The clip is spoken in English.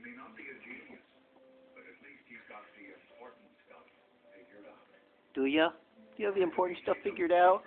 He may not be a genius, but at least he's got the important stuff figured out. Do ya? Do you have the important stuff figured out?